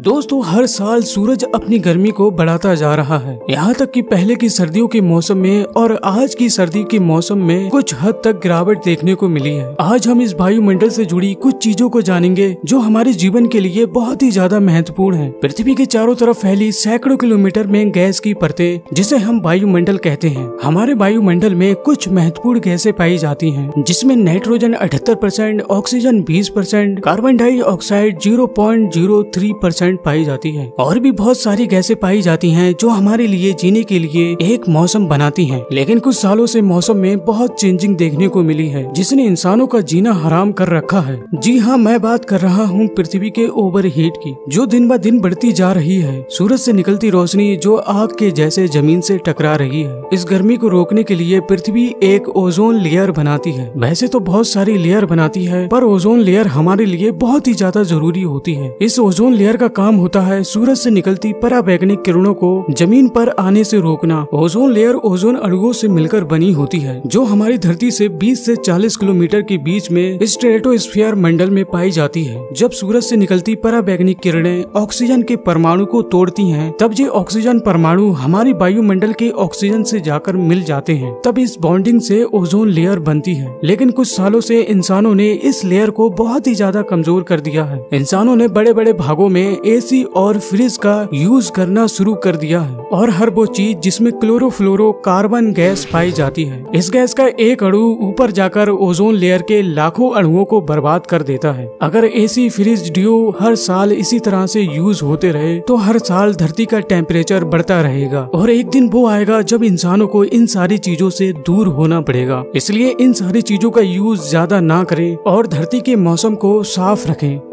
दोस्तों, हर साल सूरज अपनी गर्मी को बढ़ाता जा रहा है। यहाँ तक कि पहले की सर्दियों के मौसम में और आज की सर्दी के मौसम में कुछ हद तक गिरावट देखने को मिली है। आज हम इस वायुमंडल से जुड़ी कुछ चीज़ों को जानेंगे जो हमारे जीवन के लिए बहुत ही ज़्यादा महत्वपूर्ण है। पृथ्वी के चारों तरफ़ फैली सैकड़ों किलोमीटर में गैस की परतें, जिसे हम वायुमंडल कहते हैं। हमारे वायुमंडल में कुछ महत्वपूर्ण गैसें पाई जाती है, जिसमें नाइट्रोजन अठहत्तर ऑक्सीजन बीस कार्बन डाइऑक्साइड ज़ीरो परसेंट पाई जाती है। और भी बहुत सारी गैसें पाई जाती हैं जो हमारे लिए, जीने के लिए एक मौसम बनाती हैं। लेकिन कुछ सालों से मौसम में बहुत चेंजिंग देखने को मिली है, जिसने इंसानों का जीना हराम कर रखा है। जी हाँ मैं बात कर रहा हूँ पृथ्वी के ओवर हीट की, जो दिन ब दिन बढ़ती जा रही है। सूरज से निकलती रोशनी जो आग के जैसे ज़मीन से टकरा रही है। इस गर्मी को रोकने के लिए पृथ्वी एक ओजोन लेयर बनाती है। वैसे तो बहुत सारी लेयर बनाती है, पर ओजोन लेयर हमारे लिए बहुत ही ज़्यादा ज़रूरी होती है। इस ओजोन लेयर का काम होता है, सूरज से निकलती पराबैंगनिक किरणों को ज़मीन पर आने से रोकना। ओजोन लेयर ओजोन अणुओं से मिलकर बनी होती है, जो हमारी धरती से 20 से 40 किलोमीटर के बीच में स्ट्रेटोस्फीयर मंडल में पाई जाती है। जब सूरज से निकलती पराबैंगनिक किरणें ऑक्सीजन के परमाणु को तोड़ती हैं, तब ये ऑक्सीजन परमाणु हमारी वायुमंडल के ऑक्सीजन से जाकर मिल जाते हैं। तब इस बॉन्डिंग से ओजोन लेयर बनती है। लेकिन कुछ सालों से इंसानों ने इस लेयर को बहुत ही ज़्यादा कमज़ोर कर दिया है। इंसानों ने बड़े बड़े भागों में एसी और फ्रिज का यूज़ करना शुरू कर दिया है। और हर वो चीज़ जिसमें क्लोरोफ्लोरो कार्बन गैस पाई जाती है, इस गैस का एक अणु ऊपर जाकर ओजोन लेयर के लाखों अणुओं को बर्बाद कर देता है। अगर एसी फ्रिज डियो हर साल इसी तरह से यूज़ होते रहे तो हर साल धरती का टेम्परेचर बढ़ता रहेगा। और एक दिन वो आएगा जब इंसानों को इन सारी चीज़ों से दूर होना पड़ेगा। इसलिए इन सारी चीज़ों का यूज़ ज़्यादा ना करें और धरती के मौसम को साफ़ रखें।